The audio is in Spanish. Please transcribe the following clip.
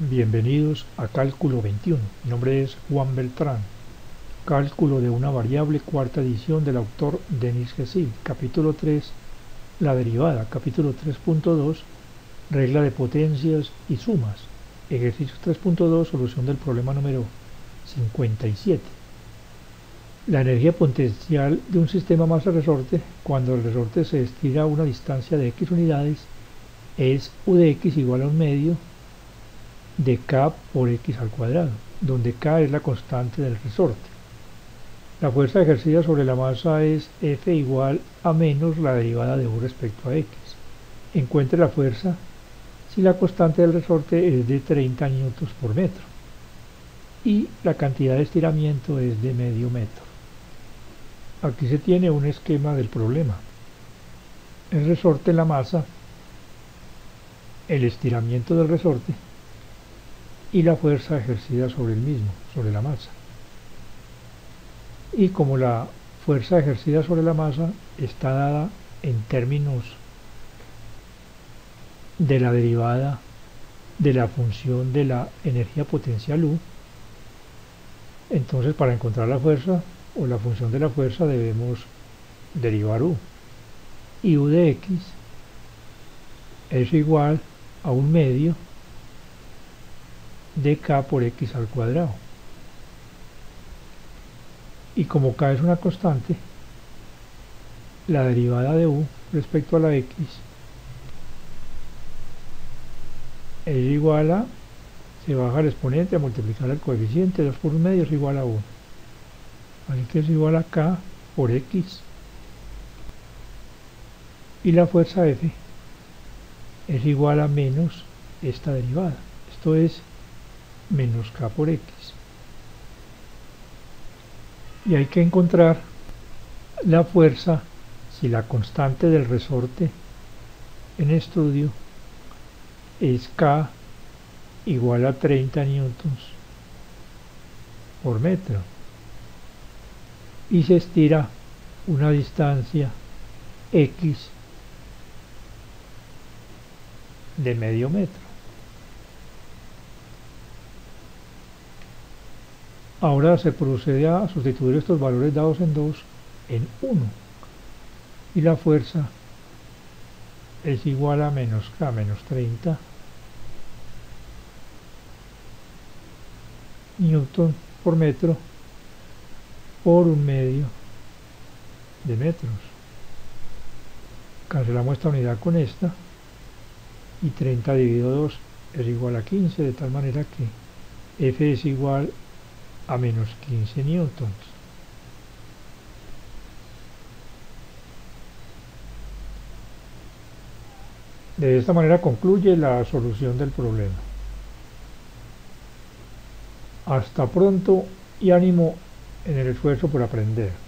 Bienvenidos a Cálculo 21. Mi nombre es Juan Beltrán. Cálculo de una variable, cuarta edición del autor Denis Gessil. Capítulo 3, la derivada. Capítulo 3.2, regla de potencias y sumas. Ejercicio 3.2, solución del problema número 57. La energía potencial de un sistema masa resorte, cuando el resorte se estira a una distancia de x unidades, es u de x igual a un medio de k por x al cuadrado, donde k es la constante del resorte. La fuerza ejercida sobre la masa es F igual a menos la derivada de U respecto a X. Encuentre la fuerza si la constante del resorte es de 30 newtons por metro y la cantidad de estiramiento es de medio metro. Aquí se tiene un esquema del problema. El resorte, la masa, el estiramiento del resorte y la fuerza ejercida sobre el mismo, sobre la masa. Y como la fuerza ejercida sobre la masa está dada en términos de la derivada de la función de la energía potencial U, entonces para encontrar la fuerza o la función de la fuerza debemos derivar U. Y U de X es igual a un medio de k por x al cuadrado. Y como k es una constante, la derivada de u respecto a la x es igual a, se baja el exponente a multiplicar el coeficiente, 2 por un medio es igual a 1. Así que es igual a k por x. Y la fuerza F es igual a menos esta derivada. Esto es menos k por x. Y hay que encontrar la fuerza si la constante del resorte en estudio es k igual a 30 newtons por metro y se estira una distancia x de medio metro. Ahora se procede a sustituir estos valores dados en 2 en 1 y la fuerza es igual a menos K menos 30 newton por metro por un medio de metros. Cancelamos esta unidad con esta y 30 dividido 2 es igual a 15 de tal manera que F es igual a menos 15 newtons. De esta manera concluye la solución del problema. Hasta pronto y ánimo en el esfuerzo por aprender.